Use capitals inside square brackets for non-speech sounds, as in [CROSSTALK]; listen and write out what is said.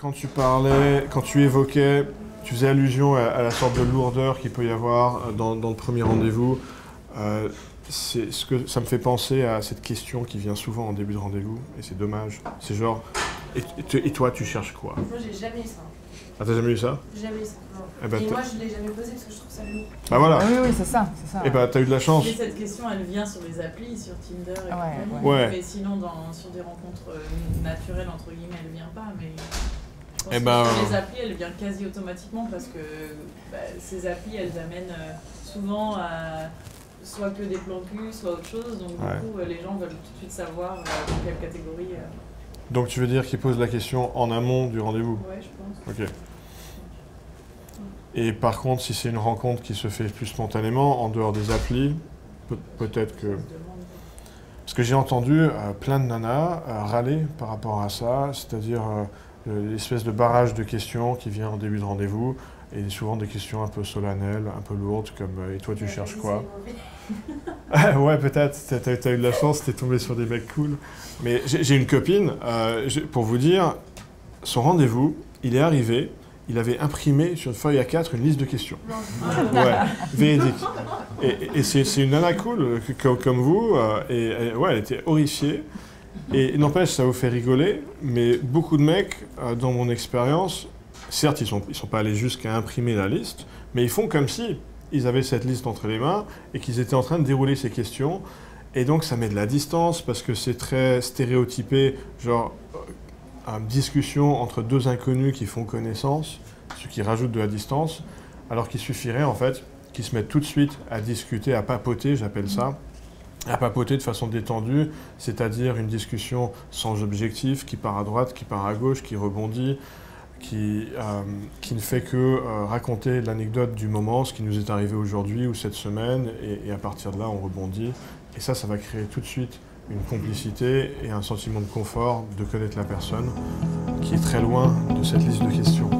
quand tu parlais, quand tu évoquais, tu faisais allusion à, à la sorte de lourdeur qu'il peut y avoir euh, dans, dans le premier rendez-vous. Euh, c'est ce que ça me fait penser à cette question qui vient souvent en début de rendez-vous, et c'est dommage. C'est genre, et, et- et toi, tu cherches quoi? Moi, j'ai jamais eu ça. Ah, t'as jamais eu ça? Jamais eu ça. non. Eh ben, Et moi, je l'ai jamais posé parce que je trouve ça lourd. Bah voilà. Ah oui, oui, c'est ça, c'est ça. Et bah, t'as eu de la chance. Mais cette question, elle vient sur les applis, sur Tinder et Ouais, compagnie. ouais. Mais sinon, dans, sur des rencontres euh, naturelles, entre guillemets, elle vient pas. Mais je pense Eh ben, euh, les applis, elle vient quasi automatiquement parce que bah, ces applis, elles amènent euh, souvent à soit que des plans cul, soit autre chose. Donc Ouais. du coup, euh, les gens veulent tout de suite savoir dans quelle catégorie. Donc tu veux dire qu'il pose la question en amont du rendez-vous? Ouais, je pense. Ok. Et par contre, si c'est une rencontre qui se fait plus spontanément, en dehors des applis, peut- peut-être que... Parce que j'ai entendu euh, plein de nanas euh, râler par rapport à ça, c'est-à-dire euh, l'espèce de barrage de questions qui vient en début de rendez-vous, et souvent des questions un peu solennelles, un peu lourdes, comme euh, Et toi, tu cherches quoi mauvais. [LAUGHS] Ouais, peut-être, t'as t'as eu de la chance, t'es tombé sur des mecs cool. Mais j'ai une copine, euh, pour vous dire, son rendez-vous, il est arrivé, il avait imprimé sur une feuille A4 une liste de questions. Ouais, véridique. Et, et c'est une nana cool, euh, comme, vous, euh, et et, ouais, elle était horrifiée. Et n'empêche, ça vous fait rigoler, mais beaucoup de mecs, euh, dans mon expérience, certes, ils sont, ils sont pas allés jusqu'à imprimer la liste, mais ils font comme si ils avaient cette liste entre les mains et qu'ils étaient en train de dérouler ces questions. Et donc, ça met de la distance parce que c'est très stéréotypé, genre euh, une discussion entre deux inconnus qui font connaissance, ce qui rajoute de la distance, alors qu'il suffirait en fait qu'ils se mettent tout de suite à discuter, à papoter, j'appelle ça, à papoter de façon détendue, c'est-à-dire une discussion sans objectif, qui part à droite, qui part à gauche, qui rebondit, qui, euh, ne fait que euh, raconter l'anecdote du moment, ce qui nous est arrivé aujourd'hui ou cette semaine, et à partir de là, on rebondit. Et ça, ça va créer tout de suite une complicité et un sentiment de confort de connaître la personne, qui est très loin de cette liste de questions.